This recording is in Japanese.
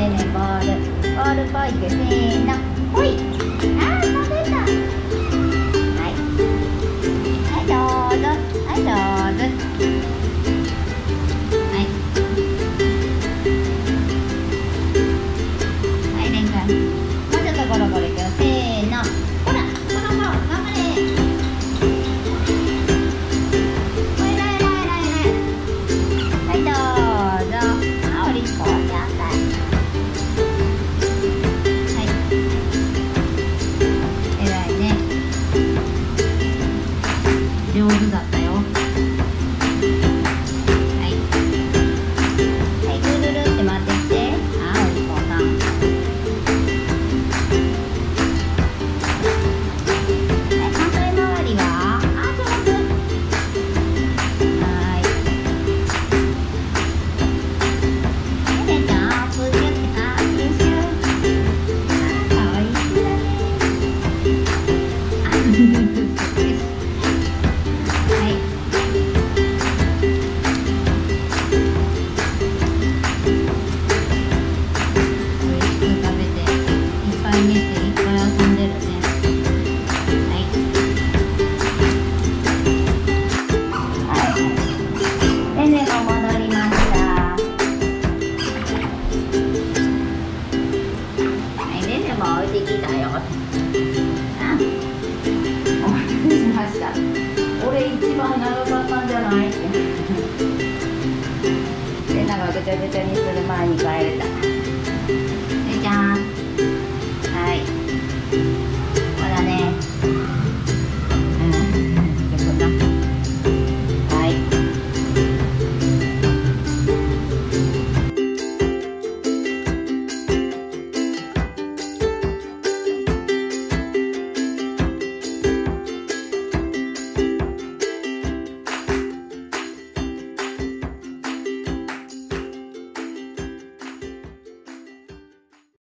せねバール。バール書イでせーな。上手だった。よ。お待たせしました。俺一番長かったんじゃない？ってぐちゃぐちゃにする前に帰